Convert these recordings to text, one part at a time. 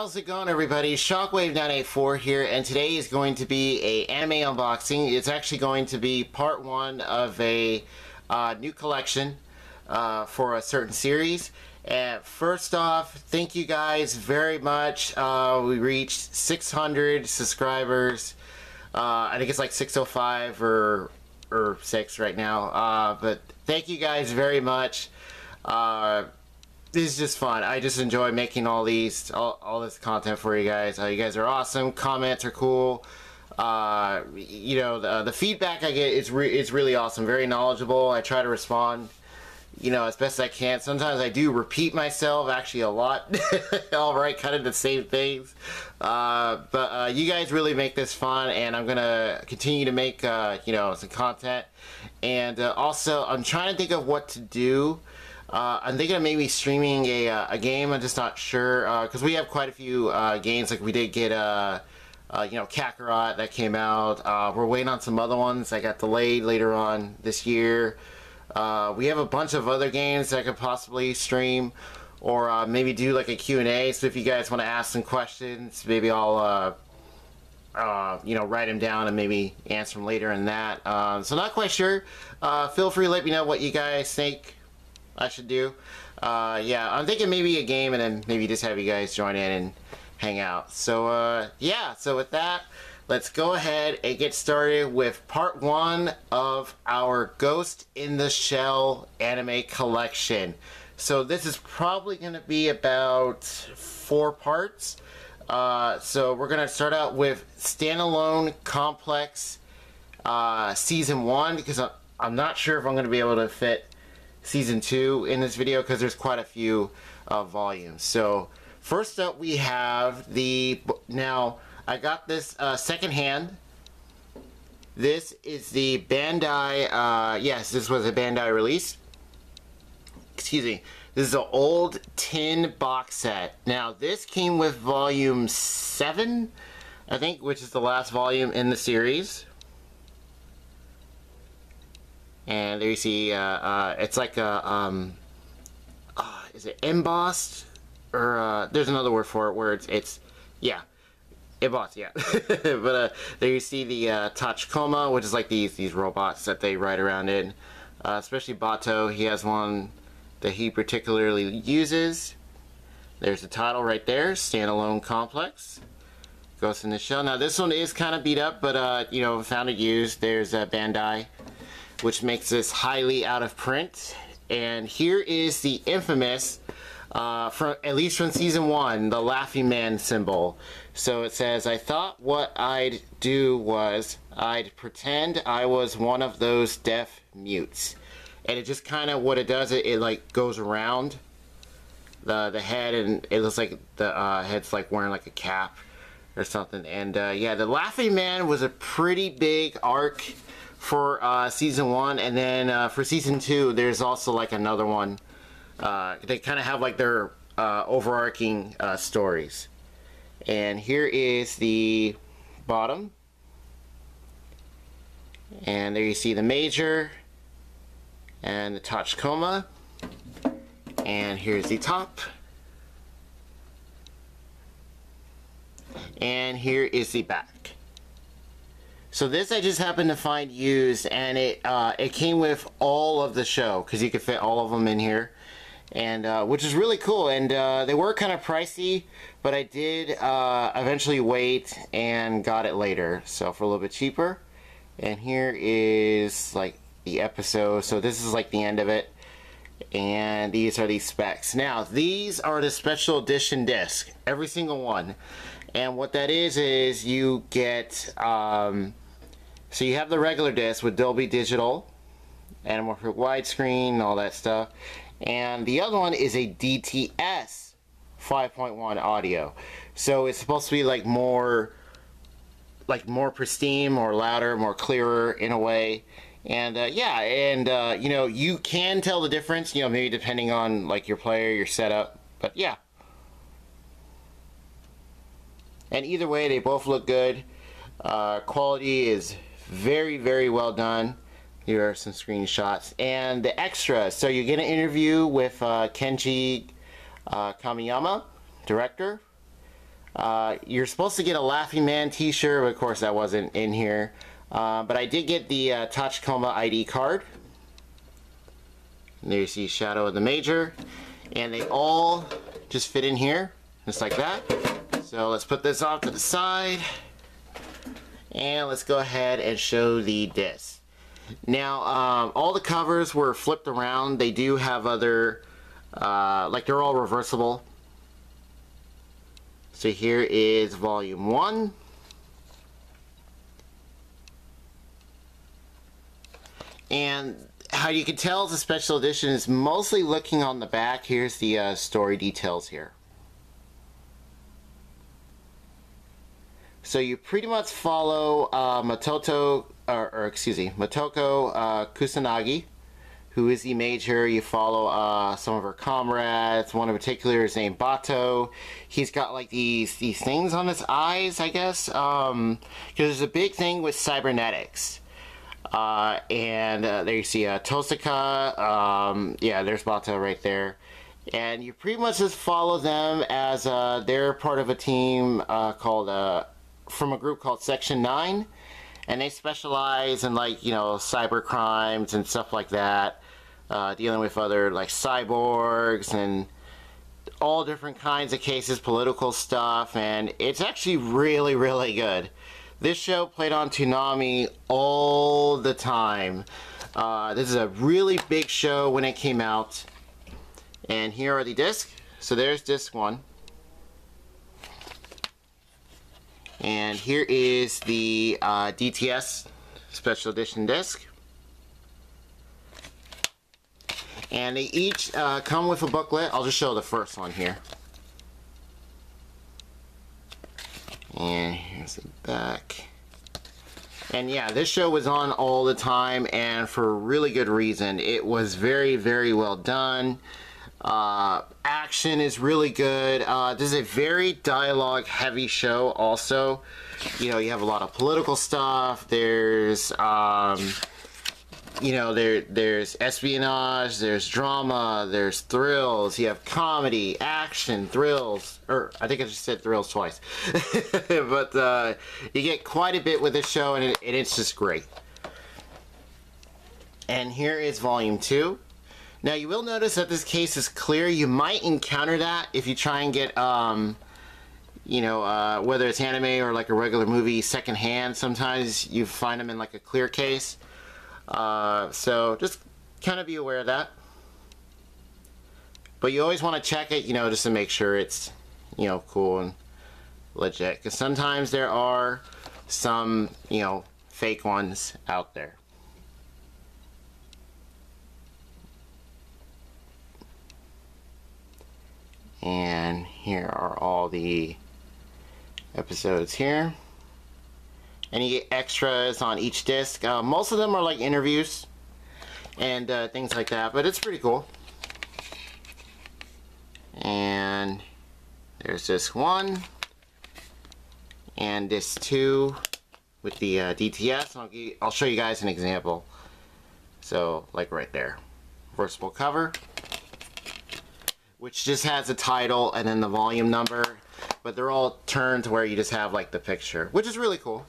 how's it going everybody? Shockwave984 here and today is going to be a anime unboxing. It's actually going to be part one of a uh, new collection uh, for a certain series. And first off, thank you guys very much. Uh, we reached 600 subscribers. Uh, I think it's like 605 or or 6 right now. Uh, but thank you guys very much. This is just fun. I just enjoy making all these, all, all this content for you guys. Uh, you guys are awesome. Comments are cool. Uh, you know, the, the feedback I get is re it's really awesome. Very knowledgeable. I try to respond, you know, as best I can. Sometimes I do repeat myself actually a lot. I'll kind of the same things. Uh, but uh, you guys really make this fun, and I'm gonna continue to make, uh, you know, some content. And uh, also, I'm trying to think of what to do. Uh, I'm thinking of maybe streaming a, uh, a game. I'm just not sure because uh, we have quite a few uh, games. Like we did get uh, uh, you know Kakarot that came out. we're waiting on some other ones that got delayed later on this year. we have a bunch of other games that I could possibly stream or maybe do like a Q&A. So if you guys want to ask some questions, maybe I'll uh, you know, write them down and maybe answer them later in that. Uh, so not quite sure. Uh, feel free to let me know what you guys think I should do. Uh, yeah, I'm thinking maybe a game and then maybe just have you guys join in and hang out. So, uh, yeah, so with that, let's go ahead and get started with part one of our Ghost in the Shell anime collection. So this is probably going to be about four parts. Uh, so we're going to start out with Standalone Complex uh, Season 1 because I'm not sure if I'm going to be able to fit season two in this video because there's quite a few uh, volumes. So first up we have the, now I got this uh, secondhand. This is the Bandai, uh, yes this was a Bandai release. Excuse me. This is an old tin box set. Now this came with volume 7, I think, which is the last volume in the series. And there you see, uh, uh, it's like a, um, uh, is it embossed? Or, uh, there's another word for it where it's, it's yeah, embossed, yeah. but uh, there you see the uh, Tachikoma, which is like these, these robots that they ride around in. Uh, especially Batou, he has one that he particularly uses. There's the title right there, Standalone Complex. Ghost in the Shell. Now this one is kind of beat up, but you know, found it used. There's uh, Bandai which makes this highly out of print. And here is the infamous, uh, from at least from season one, the Laughing Man symbol. So it says, I thought what I'd do was I'd pretend I was one of those deaf mutes. And it just kind of, what it does, it, it like goes around the the head and it looks like the uh, head's like wearing like a cap or something. And uh, yeah, the Laughing Man was a pretty big arc for uh, season one, and then uh, for season two, there's also like another one. Uh, they kind of have like their uh, overarching uh, stories. And here is the bottom. And there you see the major and the Tachikoma. And here's the top. And here is the back. So this I just happened to find used and it uh, it came with all of the show because you could fit all of them in here. And uh, which is really cool and uh, they were kind of pricey but I did uh, eventually wait and got it later. So for a little bit cheaper. And here is like the episode. So this is like the end of it. And these are the specs. Now these are the special edition disc every single one. And what that is is you get um, so you have the regular disc with Dolby Digital, anamorphic widescreen, and all that stuff. And the other one is a DTS 5.1 audio. So it's supposed to be like more like more pristine, more louder, more clearer in a way. And uh, yeah, and uh, you know, you can tell the difference, you know, maybe depending on like your player, your setup. But yeah. And either way, they both look good. Uh, quality is very, very well done. Here are some screenshots. And the extras. So you get an interview with uh, Kenji uh, Kamiyama, director. Uh, you're supposed to get a Laughing Man t-shirt, but of course that wasn't in here. Uh, but I did get the uh, Tachikoma ID card. And there you see Shadow of the Major. And they all just fit in here, just like that. So let's put this off to the side. And let's go ahead and show the disc. Now, um, all the covers were flipped around. They do have other, uh, like they're all reversible. So here is volume one. And how you can tell a special edition is mostly looking on the back. Here's the uh, story details here. So you pretty much follow uh, Matoto, or, or, excuse me, Motoko uh, Kusanagi, who is the major. You follow uh, some of her comrades. One in particular is named Batou. He's got like these these things on his eyes, I guess, because um, there's a big thing with cybernetics. Uh, and uh, there you see uh, Tosaka. Um, yeah, there's Batou right there. And you pretty much just follow them as uh, they're part of a team uh, called, uh, from a group called Section 9. And they specialize in, like, you know, cyber crimes and stuff like that. Uh, dealing with other, like, cyborgs and all different kinds of cases, political stuff. And it's actually really, really good. This show played on Toonami all the time. Uh, this is a really big show when it came out. And here are the discs. So there's disc one. And here is the uh, DTS Special Edition disc. And they each uh, come with a booklet. I'll just show the first one here. And here's the back. And yeah, this show was on all the time and for a really good reason. It was very, very well done. Uh, action is really good. Uh, this is a very dialogue heavy show also. You know, you have a lot of political stuff. There's, um, you know, there there's espionage, there's drama, there's thrills. You have comedy, action, thrills. Or I think I just said thrills twice. but uh, you get quite a bit with this show, and, it, and it's just great. And here is volume two. Now you will notice that this case is clear. You might encounter that if you try and get, um, you know, uh, whether it's anime or like a regular movie secondhand. Sometimes you find them in like a clear case. Uh, so just kind of be aware of that. But you always want to check it, you know, just to make sure it's, you know, cool and legit. Because sometimes there are some, you know, fake ones out there. And here are all the episodes here and you get extras on each disc. Uh, most of them are like interviews and uh, things like that, but it's pretty cool. And there's this one and this two with the uh, DTS. I'll, I'll show you guys an example. So, like right there. Reversible cover, which just has a title and then the volume number, but they're all turned to where you just have like the picture, which is really cool.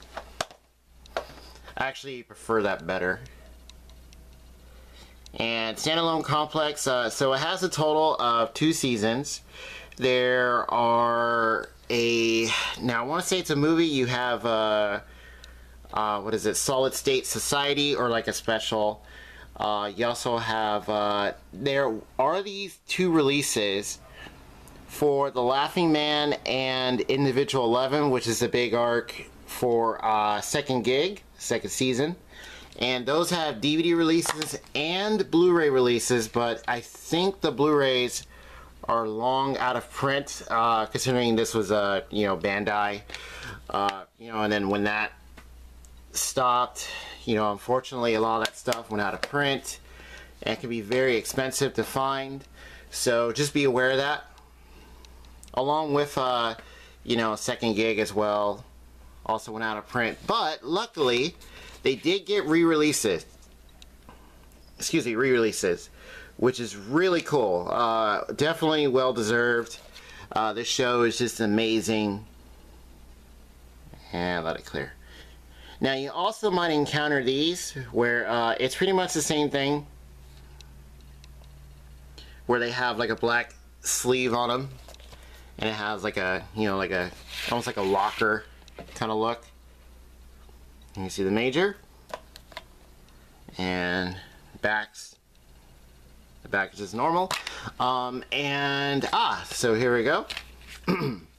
I actually prefer that better. And Standalone Complex, uh, so it has a total of two seasons. There are a, now I want to say it's a movie, you have a, uh, what is it, Solid State Society or like a special. Uh, you also have, uh, there are these two releases for The Laughing Man and Individual 11, which is a big arc for uh, Second Gig second season. And those have DVD releases and Blu-ray releases, but I think the Blu-rays are long out of print, uh, considering this was a, you know, Bandai. Uh, you know, and then when that stopped, you know, unfortunately a lot of stuff went out of print. And can be very expensive to find. So just be aware of that. Along with, uh, you know, second gig as well also went out of print. But luckily, they did get re-releases. Excuse me, re-releases, which is really cool. Uh, definitely well deserved. Uh, this show is just amazing. and let it clear. Now you also might encounter these where uh, it's pretty much the same thing. Where they have like a black sleeve on them and it has like a you know like a almost like a locker kind of look. You see the major and backs. The back is just normal. Um, and ah so here we go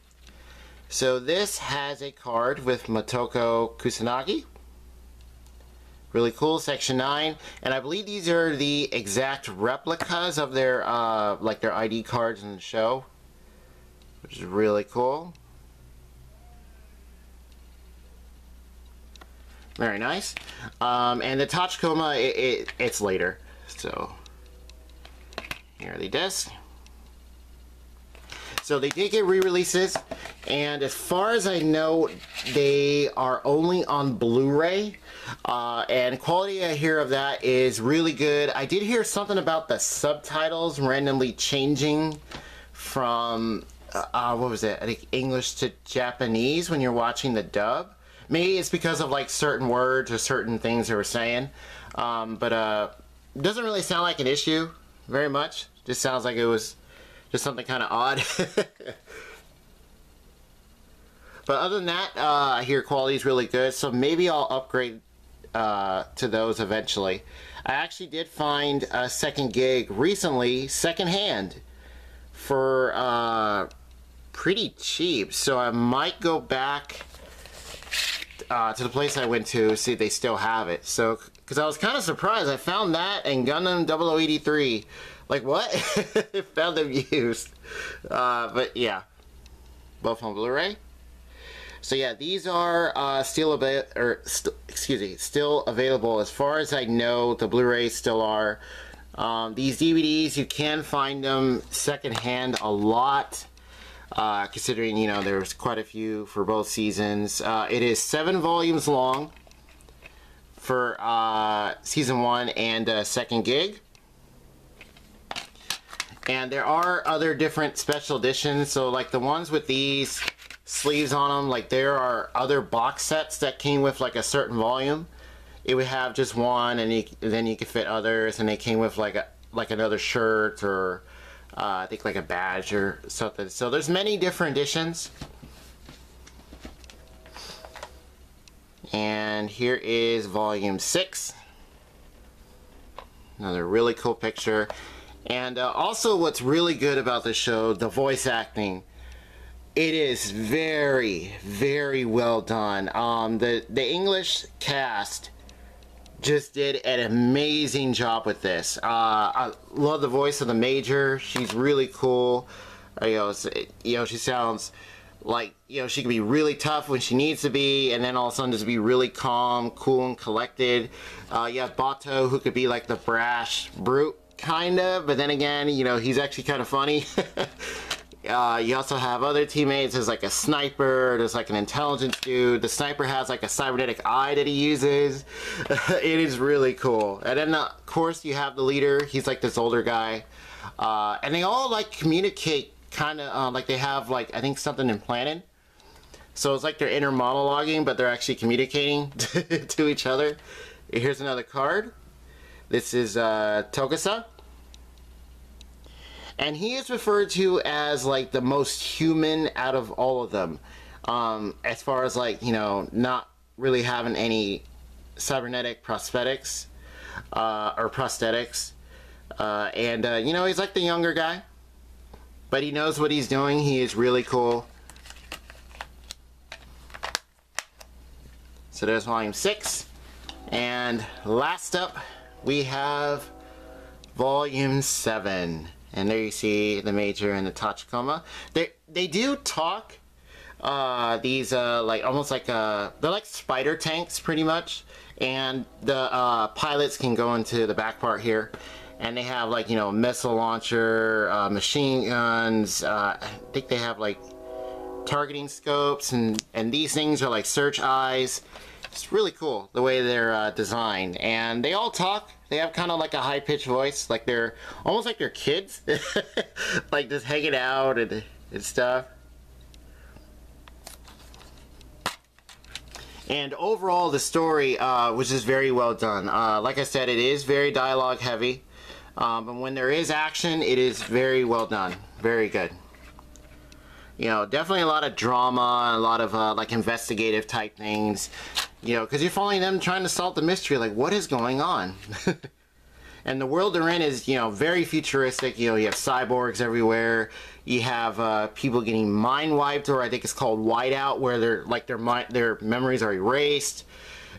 so this has a card with Motoko Kusanagi. Really cool section 9 and I believe these are the exact replicas of their uh, like their ID cards in the show which is really cool. Very nice. Um, and the Tachikoma it, it, it's later. So here are the discs. So they did get re-releases and as far as I know they are only on Blu-ray uh, and quality I hear of that is really good. I did hear something about the subtitles randomly changing from, uh, uh, what was it, I think English to Japanese when you're watching the dub. Maybe it's because of like certain words or certain things they were saying. Um, but uh, doesn't really sound like an issue very much. Just sounds like it was just something kind of odd. but other than that, uh, I hear quality is really good. So maybe I'll upgrade uh, to those eventually. I actually did find a second gig recently, secondhand, for uh, pretty cheap. So I might go back uh, to the place I went to, see if they still have it. So, because I was kind of surprised. I found that and Gundam 0083. Like, what? found them used. Uh, but yeah, both on Blu-ray. So yeah, these are uh, still available, or st excuse me, still available. As far as I know, the Blu-rays still are. Um, these DVDs, you can find them secondhand a lot. Uh, considering, you know, there's quite a few for both seasons. Uh, it is seven volumes long for uh, season one and second gig. And there are other different special editions. So like the ones with these sleeves on them. Like there are other box sets that came with like a certain volume. It would have just one and, you, then you could fit others and they came with like a like another shirt or uh, I think like a badge or something. So there's many different editions. And here is volume 6. Another really cool picture. And uh, also what's really good about the show, the voice acting it is very, very well done. Um, the the English cast just did an amazing job with this. Uh, I love the voice of the Major. She's really cool. Uh, you know, you know, she sounds like you know she can be really tough when she needs to be, and then all of a sudden just be really calm, cool, and collected. Uh, you have Batou, who could be like the brash brute kind of, but then again, you know, he's actually kind of funny. Uh, you also have other teammates. There's like a sniper. There's like an intelligence dude. The sniper has like a cybernetic eye that he uses. it is really cool. And then of course you have the leader. He's like this older guy. Uh, and they all like communicate kind of uh, like they have like I think something implanted. So it's like they're inner monologuing, but they're actually communicating to each other. Here's another card. This is uh, Togusa and he is referred to as like the most human out of all of them. Um, as far as like you know not really having any cybernetic prosthetics uh, or prosthetics. Uh, and uh, you know he's like the younger guy. But he knows what he's doing. He is really cool. So there's volume 6 and last up we have volume 7 and there you see the Major and the Tachikoma. They they do talk. Uh, these uh, like almost like uh, they're like spider tanks pretty much, and the uh, pilots can go into the back part here, and they have like you know missile launcher, uh, machine guns. Uh, I think they have like targeting scopes, and and these things are like search eyes. It's really cool the way they're designed. And they all talk. They have kind of like a high-pitched voice. Like they're almost like they're kids. like just hanging out and, and stuff. And overall, the story uh, was just very well done. Uh, like I said, it is very dialogue heavy. Um, but when there is action, it is very well done. Very good. You know, definitely a lot of drama, a lot of uh, like investigative type things. You know, because you're following them trying to solve the mystery. Like, what is going on? and the world they're in is, you know, very futuristic. You know, you have cyborgs everywhere. You have uh, people getting mind wiped, or I think it's called whiteout, where they're like their mind, their memories are erased.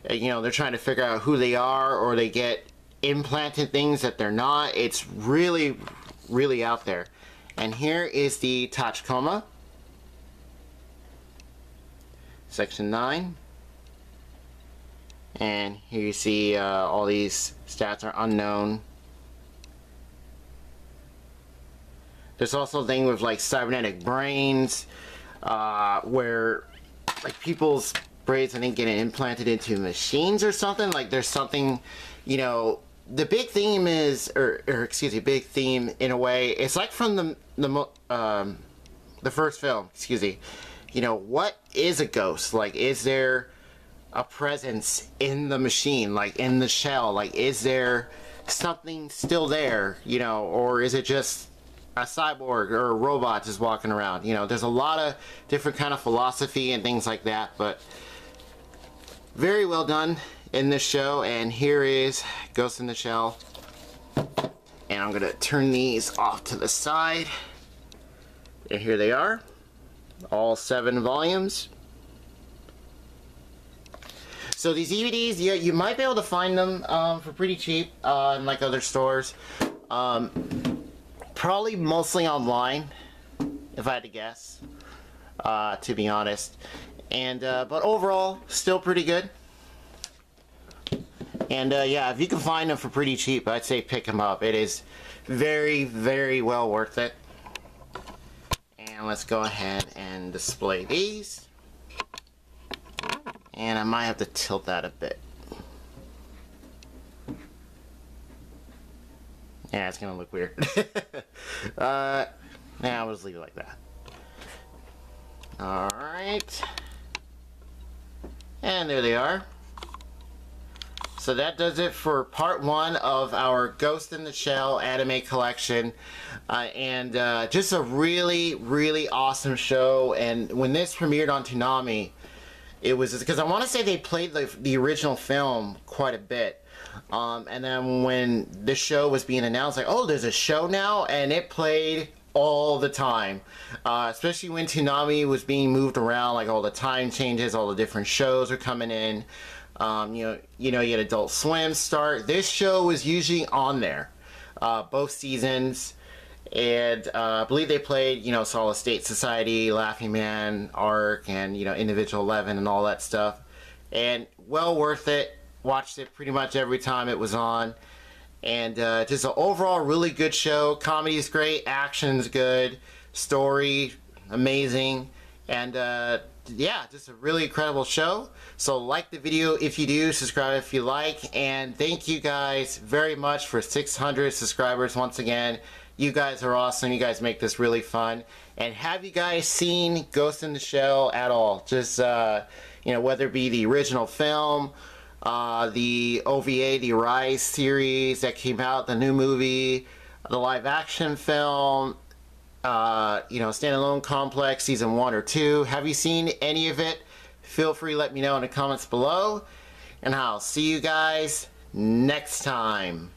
Uh, you know, they're trying to figure out who they are, or they get implanted things that they're not. It's really, really out there. And here is the Tachikoma. Section 9. And here you see uh, all these stats are unknown. There's also a thing with like cybernetic brains, uh, where like people's brains I think get implanted into machines or something. Like there's something, you know, the big theme is, or, or excuse me, big theme in a way. It's like from the the um, the first film. Excuse me. You know, what is a ghost? Like, is there a presence in the machine, like in the shell? Like, is there something still there? You know, or is it just a cyborg or a robot just walking around? You know, there's a lot of different kind of philosophy and things like that, but very well done in this show and here is Ghost in the Shell and I'm gonna turn these off to the side and here they are all seven volumes so these DVDs yeah you might be able to find them um, for pretty cheap uh, in like other stores um, probably mostly online if I had to guess uh, to be honest and uh, but overall still pretty good and uh, yeah, if you can find them for pretty cheap, I'd say pick them up. It is very, very well worth it. And let's go ahead and display these. And I might have to tilt that a bit. Yeah, it's gonna look weird. uh, yeah, I'll just leave it like that. Alright. And there they are. So that does it for part one of our Ghost in the Shell anime collection. Uh, and uh, just a really, really awesome show. And when this premiered on Toonami, it was because I want to say they played the, the original film quite a bit. Um, and then when the show was being announced, like, oh, there's a show now, and it played all the time. Uh, especially when Toonami was being moved around, like all the time changes, all the different shows are coming in. Um, you know, you know, you had Adult Swim start. This show was usually on there, uh, both seasons, and uh, I believe they played, you know, Solid State Society, Laughing Man, Arc, and you know, Individual Eleven, and all that stuff. And well worth it. Watched it pretty much every time it was on, and uh, just an overall really good show. Comedy is great, action's good, story amazing, and uh, yeah, just a really incredible show. So like the video if you do, subscribe if you like, and thank you guys very much for 600 subscribers once again. You guys are awesome. You guys make this really fun. And have you guys seen Ghost in the Shell at all? Just, uh, you know, whether it be the original film, uh, the OVA, the Rise series that came out, the new movie, the live action film, uh, you know, Standalone Complex Season 1 or 2. Have you seen any of it? Feel free to let me know in the comments below. And I'll see you guys next time.